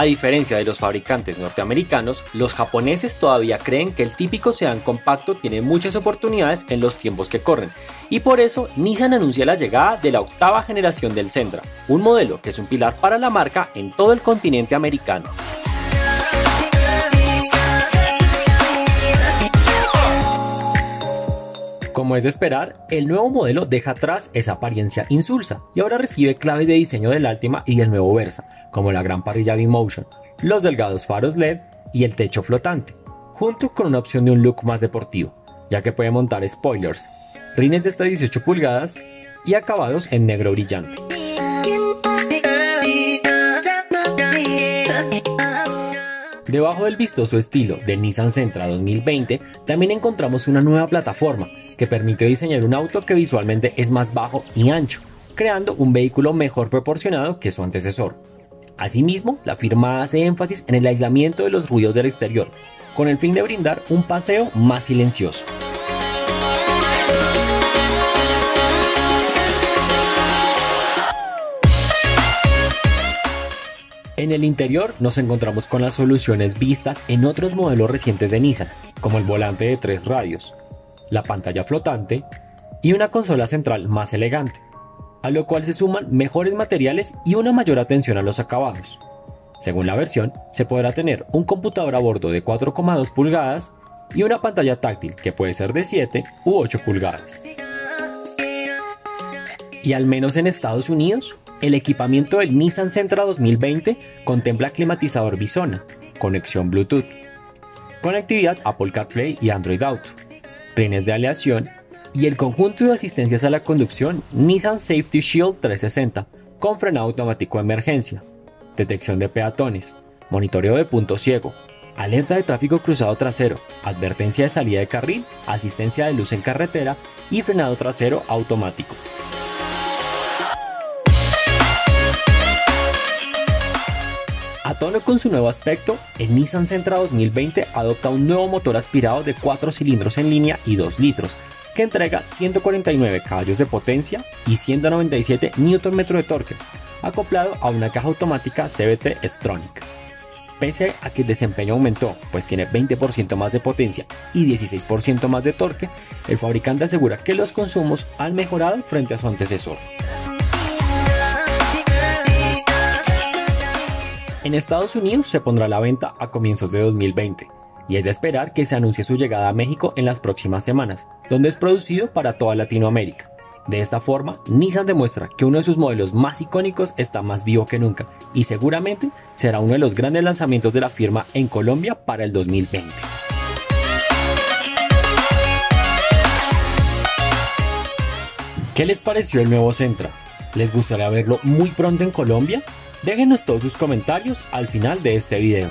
A diferencia de los fabricantes norteamericanos, los japoneses todavía creen que el típico sedán compacto tiene muchas oportunidades en los tiempos que corren, y por eso Nissan anuncia la llegada de la octava generación del Sentra, un modelo que es un pilar para la marca en todo el continente americano. Como es de esperar, el nuevo modelo deja atrás esa apariencia insulsa y ahora recibe claves de diseño del Altima y del nuevo Versa, como la gran parrilla V-Motion, los delgados faros LED y el techo flotante, junto con una opción de un look más deportivo, ya que puede montar spoilers, rines de hasta 18 pulgadas y acabados en negro brillante. Debajo del vistoso estilo del Nissan Sentra 2020 también encontramos una nueva plataforma que permite diseñar un auto que visualmente es más bajo y ancho, creando un vehículo mejor proporcionado que su antecesor. Asimismo, la firma hace énfasis en el aislamiento de los ruidos del exterior, con el fin de brindar un paseo más silencioso. En el interior nos encontramos con las soluciones vistas en otros modelos recientes de Nissan, como el volante de tres radios, la pantalla flotante y una consola central más elegante, a lo cual se suman mejores materiales y una mayor atención a los acabados. Según la versión, se podrá tener un computador a bordo de 4,2 pulgadas y una pantalla táctil que puede ser de 7 u 8 pulgadas. Y al menos en Estados Unidos, el equipamiento del Nissan Sentra 2020 contempla climatizador Bisona, conexión Bluetooth, conectividad Apple CarPlay y Android Auto, rines de aleación y el conjunto de asistencias a la conducción Nissan Safety Shield 360 con frenado automático de emergencia, detección de peatones, monitoreo de punto ciego, alerta de tráfico cruzado trasero, advertencia de salida de carril, asistencia de luz en carretera y frenado trasero automático. Tono con su nuevo aspecto, el Nissan Sentra 2020 adopta un nuevo motor aspirado de 4 cilindros en línea y 2 litros, que entrega 149 caballos de potencia y 197 Nm de torque, acoplado a una caja automática CVT Stronic. Pese a que el desempeño aumentó, pues tiene 20% más de potencia y 16% más de torque, el fabricante asegura que los consumos han mejorado frente a su antecesor. En Estados Unidos se pondrá a la venta a comienzos de 2020 y es de esperar que se anuncie su llegada a México en las próximas semanas, donde es producido para toda Latinoamérica. De esta forma, Nissan demuestra que uno de sus modelos más icónicos está más vivo que nunca y seguramente será uno de los grandes lanzamientos de la firma en Colombia para el 2020. ¿Qué les pareció el nuevo Centra? ¿Les gustaría verlo muy pronto en Colombia? Déjenos todos sus comentarios al final de este video.